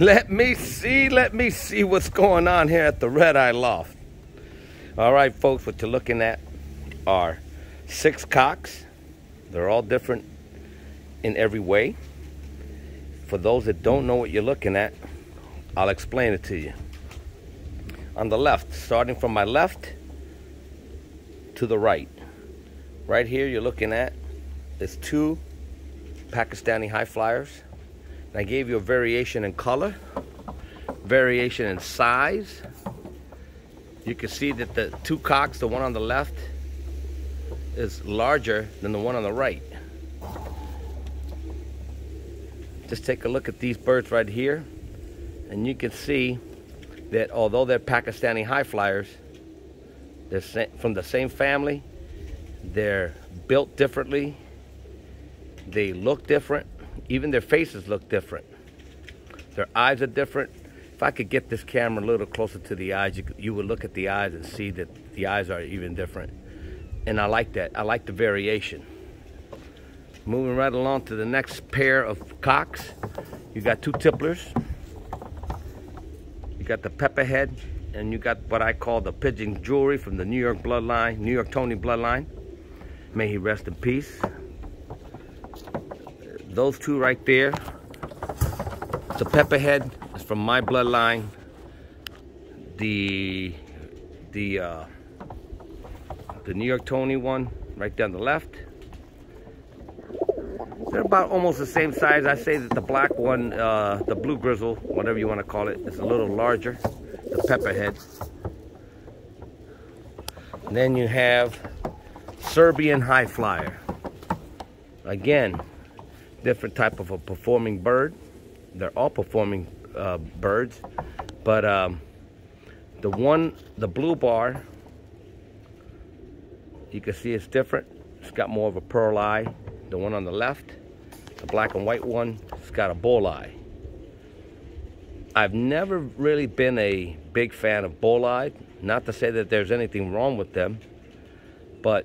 Let me see, let me see what's going on here at the Red Eye Loft. All right, folks, what you're looking at are six cocks. They're all different in every way. For those that don't know what you're looking at, I'll explain it to you. On the left, starting from my left to the right. Right here, you're looking at is two Pakistani high flyers. I gave you a variation in color, variation in size. You can see that the two cocks, the one on the left, is larger than the one on the right. Just take a look at these birds right here, and you can see that although they're Pakistani high flyers, they're from the same family, they're built differently, they look different, even their faces look different. Their eyes are different. If I could get this camera a little closer to the eyes, you, you would look at the eyes and see that the eyes are even different. And I like that. I like the variation. Moving right along to the next pair of cocks. You got two tipplers. You got the pepperhead, and you got what I call the pigeon jewelry from the New York bloodline, New York Tony bloodline. May he rest in peace. Those two right there. The pepperhead is from my bloodline. The the uh, the New York Tony one right down the left they're about almost the same size. I say that the black one, uh, the blue grizzle, whatever you want to call it, is a little larger. The pepperhead. then you have Serbian high flyer. Again, different type of a performing bird. They're all performing uh, birds, but um, the one, the blue bar, you can see it's different. It's got more of a pearl eye. The one on the left the black and white one, it's got a bull eye. I've never really been a big fan of bull eye. Not to say that there's anything wrong with them, but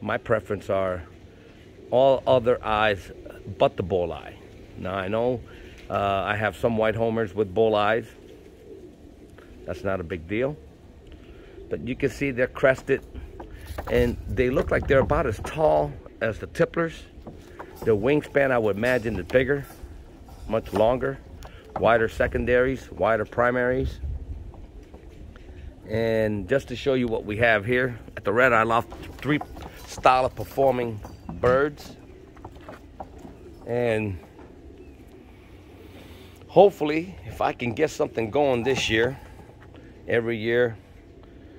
my preference are all other eyes but the bull eye. Now I know uh, I have some white homers with bull eyes. That's not a big deal. But you can see they're crested and they look like they're about as tall as the tipplers the wingspan, I would imagine, is bigger, much longer, wider secondaries, wider primaries. And just to show you what we have here at the Red Eye Loft, three style of performing birds. And hopefully, if I can get something going this year, every year,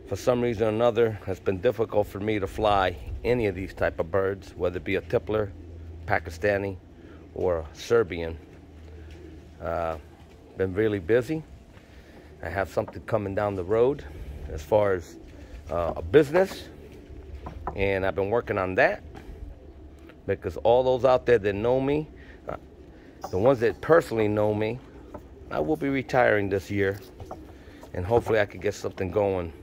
for some reason or another, it's been difficult for me to fly any of these type of birds, whether it be a tippler, Pakistani or a Serbian. Uh, been really busy. I have something coming down the road as far as uh, a business, and I've been working on that because all those out there that know me, uh, the ones that personally know me, I will be retiring this year, and hopefully I can get something going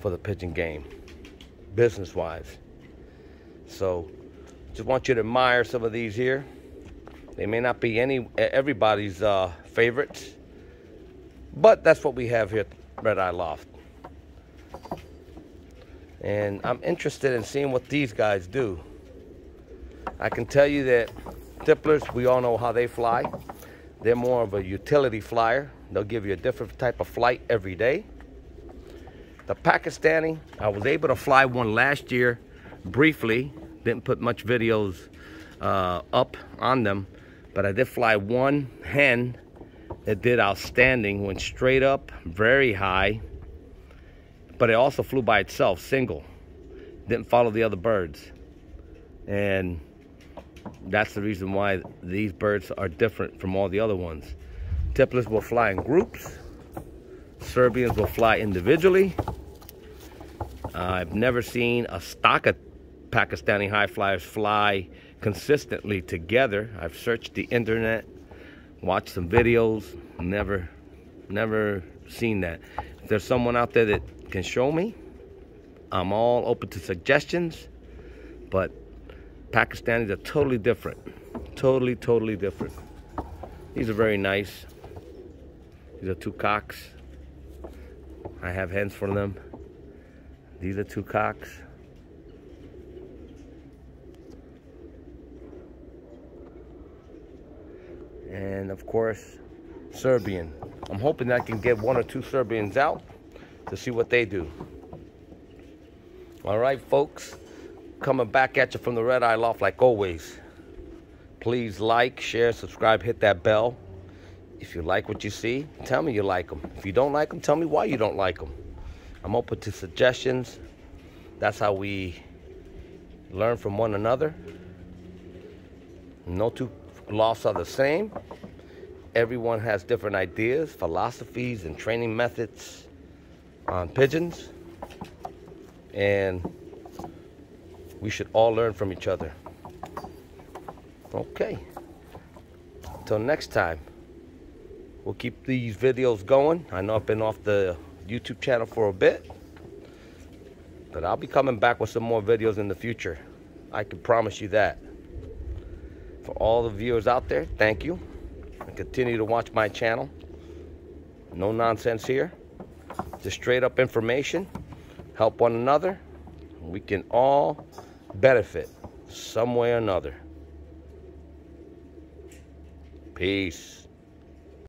for the pigeon game, business-wise. So just want you to admire some of these here. They may not be any everybody's uh, favorites, but that's what we have here at Red Eye Loft. And I'm interested in seeing what these guys do. I can tell you that tipplers, we all know how they fly. They're more of a utility flyer. They'll give you a different type of flight every day. The Pakistani, I was able to fly one last year briefly didn't put much videos uh, up on them, but I did fly one hen that did outstanding, went straight up, very high, but it also flew by itself, single. Didn't follow the other birds. And that's the reason why these birds are different from all the other ones. Tipplers will fly in groups. Serbians will fly individually. Uh, I've never seen a stock of Pakistani high flyers fly consistently together. I've searched the internet, watched some videos, never, never seen that. If there's someone out there that can show me, I'm all open to suggestions, but Pakistanis are totally different. Totally, totally different. These are very nice. These are two cocks. I have hens for them. These are two cocks. And of course, Serbian. I'm hoping I can get one or two Serbians out to see what they do. All right, folks, coming back at you from the Red Eye Loft like always. Please like, share, subscribe, hit that bell. If you like what you see, tell me you like them. If you don't like them, tell me why you don't like them. I'm open to suggestions. That's how we learn from one another. No two lofts are the same. Everyone has different ideas, philosophies, and training methods on pigeons. And we should all learn from each other. Okay. Until next time, we'll keep these videos going. I know I've been off the YouTube channel for a bit, but I'll be coming back with some more videos in the future. I can promise you that. For all the viewers out there, thank you. And continue to watch my channel. No nonsense here. Just straight up information. Help one another. We can all benefit some way or another. Peace.